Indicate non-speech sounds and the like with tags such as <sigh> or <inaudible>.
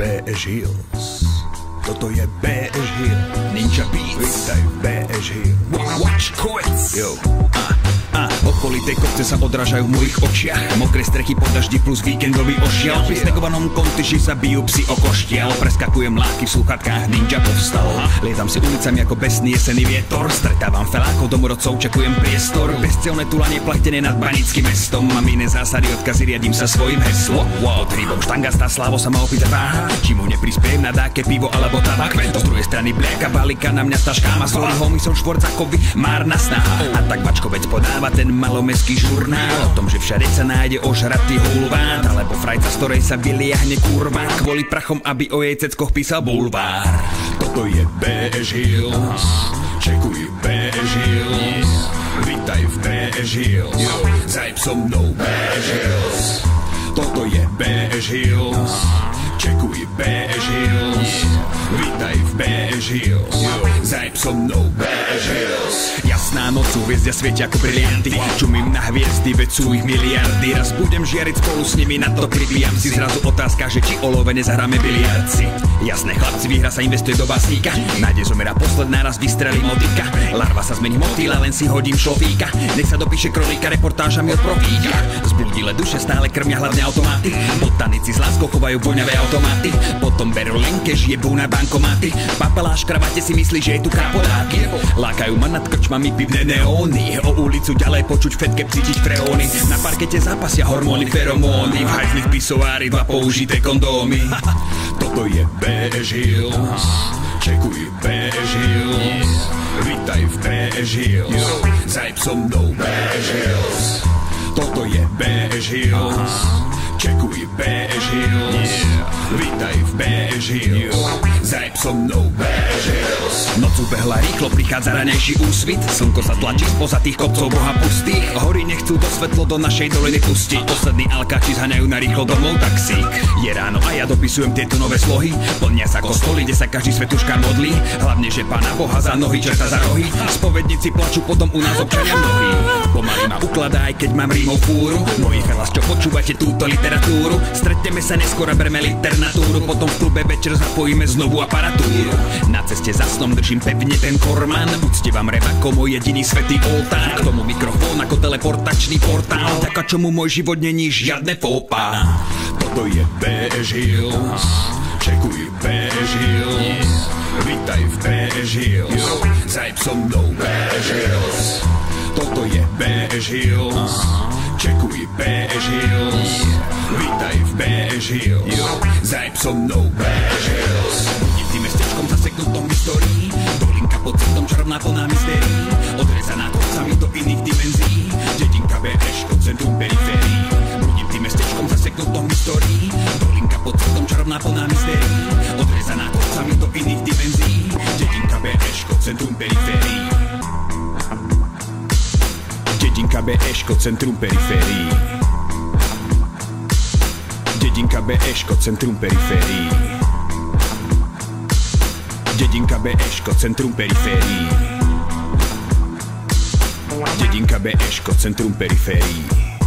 BS Hills. Toto je BS Hill. Ninja Beats. Vítaj v BS Hill. Watch, quits. Yo. Okolité kopce sa odrážajú v mojich očiach. Mokré strechy po daždi plus víkendový ošial. Pri snegovanom kontyži sa bijú psi o koštiel. Preskakujem lávky v sluchatkách, ninja povstal. Lietam si ulicami ako besný jesený vietor. Stretávam felákov, domorodcov, čakujem priestor. Bezcelné tulanie plachtené nad banickým mestom. Mám iné zásady, odkazy riadím sa svojim heslom. Pod hrybom štangasta slávo sa ma opýta váha. Či mu neprispiem na dáke pivo alebo tabak. Z druhej strany bliaka balíka na mňa stažká. Má svoj homie som švorcakovi, márna snaha. A tak bačkovec podáva ten malomeský žurnál. O tom, že všade sa nájde ožratý hulvát. Alebo frajca, z ktorej sa vyliahne kurva. Kvôli prachom, aby o jej ceckoch písal bulvár. Toto je BS Hills. Čekuj BS Hills. Vítaj v BS Hills. Zajeb so mnou BS Hills. Toto je BS Hills. Čekuj BS Hills. Vítaj v BS Hills. Zajeb so mnou BS Hills. Jasná noc hviezdia svietia ako brilianty. Čumím na hviezdy, veď sú ich miliardy. Raz budem žiariť spolu s nimi, na to pripijam si zrazu otázka, že či o love nezahráme biliardci. Jasné, chlapci, výhra sa investuje do básnika. Nájde zomera posledná raz vystrelí motika. Larva sa zmení motýla, len si hodím šofíka. Nech sa dopíše kronika reportážami od profíka. Zbludile duše stále krmia hlavne automaty. Botanici s láskou chovajú voňavé automaty. Potom berú lenke, jebú na bankomaty. Papeláš kravate si myslí, že je tu kapodáky. Lákajú ma nad krčmami pivné neóny. O ulicu ďalej počuť fetke cítiť freóny. Na parkete zápasia hormóny, feromóny. V hajzlich pisoári dva použité kondómy. <laughs> Toto je BS Hills. Čekuj BS Hills. Vítaj v BS Hills. Zajeb so mnou Hills. Toto je Hills. Čekuj BS Hills. Vítaj v BS Hills. Zajeb so mnou BS Hills. Noc ubehla rýchlo, prichádza ranejší úsvit. Slnko sa tlačí spoza tých kopcov boha pustých. Hory nechcú do svetlo do našej doliny pustiť. Poslední alkači zhaňajú na rýchlo domov taxík. Je ráno a ja dopisujem tieto nové slohy. Plnia sa kostoly, kde sa každý svetuška modlí. Hlavne, že pána Boha za nohy, čerta za rohy. Spovedníci plačú, potom u nás občania mnohí. Pomaly ma ukladá, aj keď mám rímov fúru. Moji felas, čo počúvate túto literatúru. Stretneme sa neskôr a berme literatúru. Potom v klube večer zapojíme znovu aparatúru. Na ceste za snom držím pevne ten kormán. Uctievam rap ako môj jediný svetý oltár. K tomu mikrofón ako teleportačný portál. Ďaka čomu môj život není žiadne fópa. Toto je BS Hills. Čekuj BS Hills. Vítaj v BS Hills. Zajeb so mnou BS Hills. Toto je BS Hills. Čekuj BS Hills. BS Hills. Zajeb so mnou BS Hills. Budím tým mestečkom zaseknutom v histórii. Dolinka pod cestom čarovná plná mystérií. Odrezaná kopcami do iných dimenzií. Dedinka BS, centrum periférií. Budím tým mestečkom zaseknutom v histórii. Dolinka pod cestom čarovná plná mystérií. Odrezaná kopcami do iných dimenzií. Dedinka BS, centrum periférií. Dedinka BŠko, centrum periférií. Dedinka BŠko, centrum periférií. Dedinka BŠko, centrum periférií. Dedinka BŠko, centrum periférií.